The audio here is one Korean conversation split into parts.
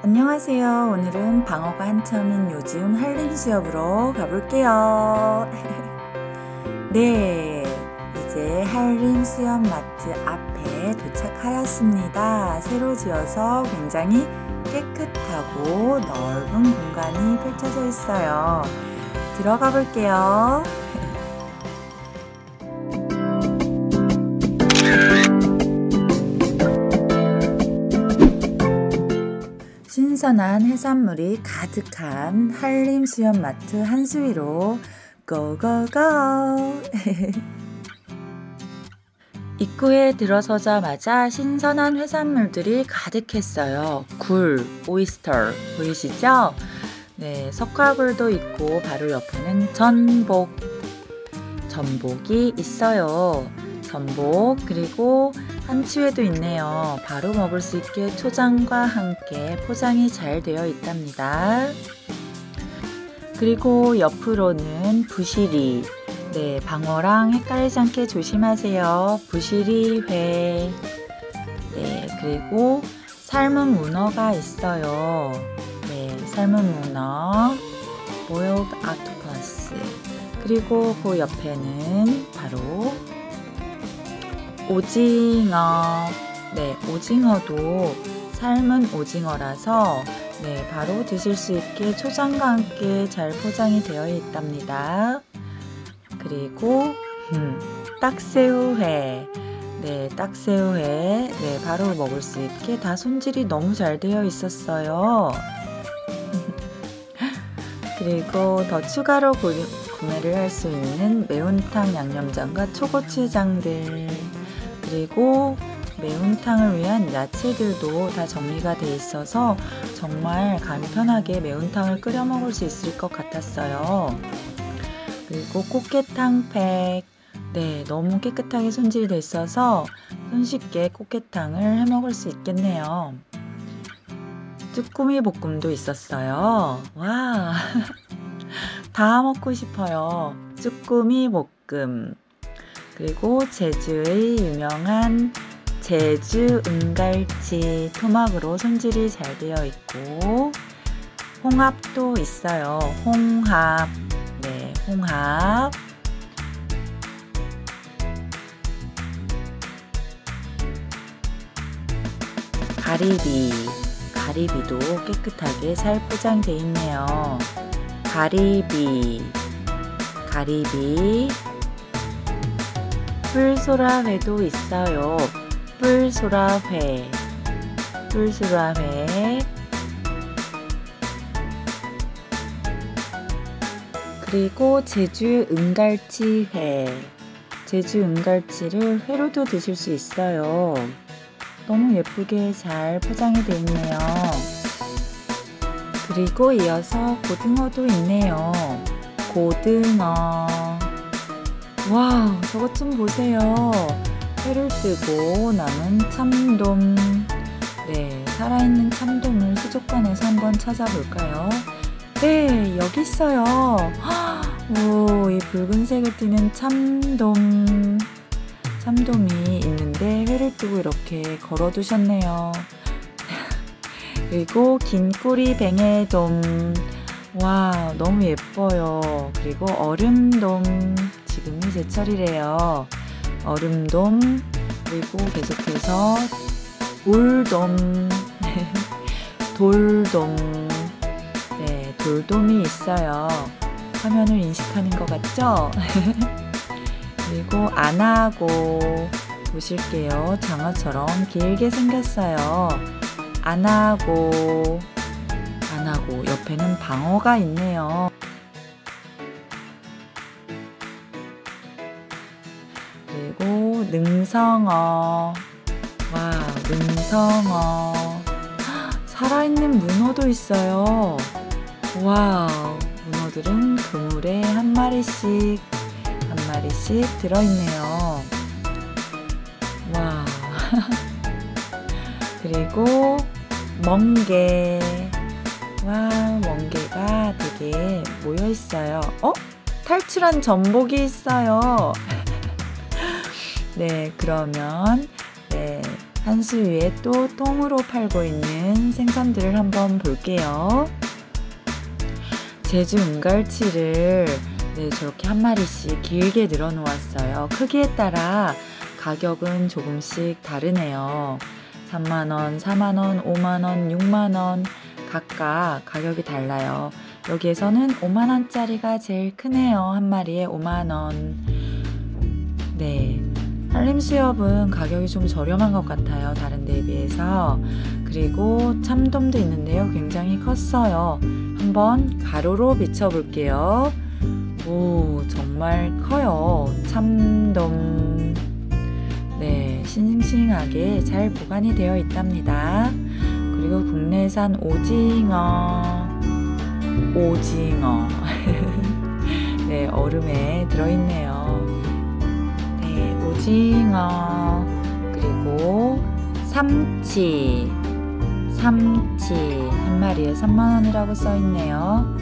안녕하세요. 오늘은 방어가 한참인 요즘 한림 수협으로 가볼게요. 네, 이제 한림 수협 마트 앞에 도착하였습니다. 새로 지어서 굉장히 깨끗하고 넓은 공간이 펼쳐져 있어요. 들어가 볼게요. 신선한 해산물이 가득한 한림 수협마트 한수위로 고고고! 입구에 들어서자마자 신선한 해산물들이 가득했어요. 굴, 오이스터 보이시죠? 네, 석화굴도 있고 바로 옆에는 전복, 전복이 있어요. 전복 그리고 한치회도 있네요. 바로 먹을 수 있게 초장과 함께 포장이 잘 되어 있답니다. 그리고 옆으로는 부시리. 네, 방어랑 헷갈리지 않게 조심하세요. 부시리 회. 네, 그리고 삶은 문어가 있어요. 네, 삶은 문어. boiled octopus. 그리고 그 옆에는 바로 오징어. 네, 오징어도 삶은 오징어라서 네, 바로 드실 수 있게 초장과 함께 잘 포장이 되어 있답니다. 그리고 음, 딱새우회. 네, 딱새우회. 네, 바로 먹을 수 있게 다 손질이 너무 잘 되어 있었어요. 그리고 더 추가로 구매를 할 수 있는 매운탕 양념장과 초고추장들. 그리고 매운탕을 위한 야채들도 다 정리가 돼 있어서 정말 간편하게 매운탕을 끓여 먹을 수 있을 것 같았어요. 그리고 꽃게탕 팩. 네, 너무 깨끗하게 손질돼 있어서 손쉽게 꽃게탕을 해 먹을 수 있겠네요. 쭈꾸미 볶음도 있었어요. 와, 다 먹고 싶어요. 쭈꾸미 볶음. 그리고 제주의 유명한 제주 은갈치 토막으로 손질이 잘 되어 있고 홍합도 있어요. 홍합. 네, 홍합. 가리비. 가리비도 깨끗하게 잘 포장되어 있네요. 가리비. 가리비. 뿔소라회도 있어요. 뿔소라회. 뿔소라회. 그리고 제주 은갈치회. 제주 은갈치를 회로도 드실 수 있어요. 너무 예쁘게 잘 포장이 되어 있네요. 그리고 이어서 고등어도 있네요. 고등어. wow, 저것 좀 보세요. 회를 뜨고 남은 참돔. 네, 살아있는 참돔을 수족관에서 한번 찾아볼까요? 네, 여기 있어요. 오, 이 붉은색을 띠는 참돔. 참돔이 있는데 회를 뜨고 이렇게 걸어 두셨네요. 그리고 긴 꼬리 뱅에돔. 와, 너무 예뻐요. 그리고 얼음돔. 지금이 제철이래요. 얼음돔 그리고 계속해서 돌돔 돌돔 네 돌돔이 있어요. 화면을 인식하는 것 같죠? 그리고 안하고 보실게요. 장어처럼 길게 생겼어요. 안하고 안하고 옆에는 방어가 있네요. 그리고 능성어. 와, 능성어. 살아있는 문어도 있어요. 와, 문어들은 그물에 한 마리씩, 한 마리씩 들어있네요. 와. 그리고 멍게. 와, 멍게가 되게 모여 있어요. 어? 탈출한 전복이 있어요. 네, 그러면 네, 한수 위에 또 통으로 팔고 있는 생선들을 한번 볼게요. 제주 은갈치를 네, 저렇게 한 마리씩 길게 늘어 놓았어요. 크기에 따라 가격은 조금씩 다르네요. 3만원, 4만원, 5만원, 6만원 각각 가격이 달라요. 여기에서는 5만원짜리가 제일 크네요. 한 마리에 5만원. 네. 한림 수협은 가격이 좀 저렴한 것 같아요. 다른 데에 비해서. 그리고 참돔도 있는데요. 굉장히 컸어요. 한번 가로로 비춰볼게요. 오, 정말 커요. 참돔. 네, 싱싱하게 잘 보관이 되어 있답니다. 그리고 국내산 오징어. 오징어. 네, 얼음에 들어있네요. 네, 오징어. 그리고 삼치. 삼치. 한 마리에 3만원이라고 써있네요.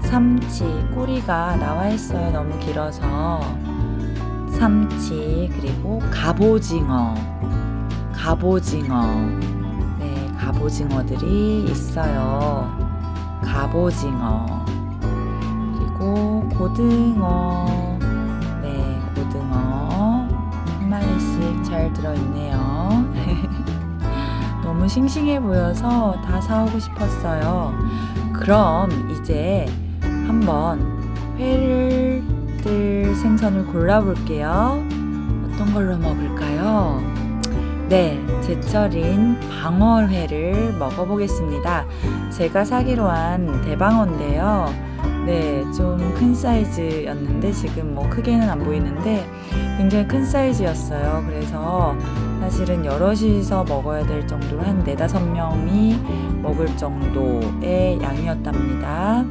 삼치. 꼬리가 나와 있어요. 너무 길어서. 삼치. 그리고 갑오징어. 갑오징어. 네, 갑오징어들이 있어요. 갑오징어. 그리고 고등어. 잘 들어있네요. 너무 싱싱해 보여서 다 사오고 싶었어요. 그럼 이제 한번 회를 뜰 생선을 골라볼게요. 어떤 걸로 먹을까요? 네, 제철인 방어회를 먹어보겠습니다. 제가 사기로 한 대방어인데요. 네, 좀 큰 사이즈였는데 지금 뭐 크게는 안 보이는데 굉장히 큰 사이즈였어요. 그래서 사실은 여럿이서 먹어야 될 정도로 한 네다섯 명이 먹을 정도의 양이었답니다.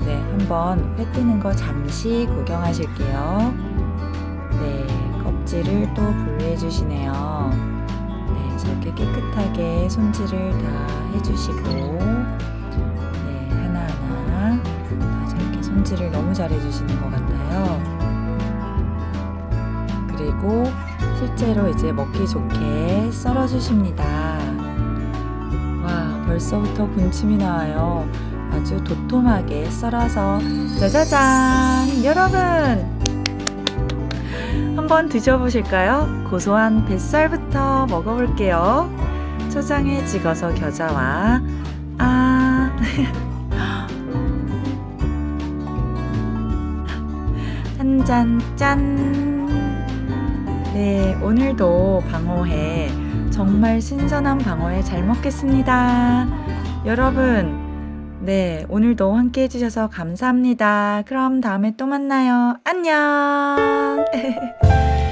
네, 한번 회 뜨는 거 잠시 구경하실게요. 네, 껍질을 또 분리해 주시네요. 네, 저렇게 깨끗하게 손질을 다 해주시고, 네, 하나하나 다 저렇게 손질을 너무 잘 해 주시는 것 같아요. 그리고 실제로 이제 먹기 좋게 썰어 주십니다. 와, 벌써부터 군침이 나와요. 아주 도톰하게 썰어서 짜자잔! 여러분! 한번 드셔보실까요? 고소한 뱃살부터 먹어볼게요. 초장에 찍어서 겨자와 아 한 잔 짠. 네, 오늘도 방어회 정말 신선한 방어회 잘 먹겠습니다. 여러분, 네, 오늘도 함께 해주셔서 감사합니다. 그럼 다음에 또 만나요. 안녕!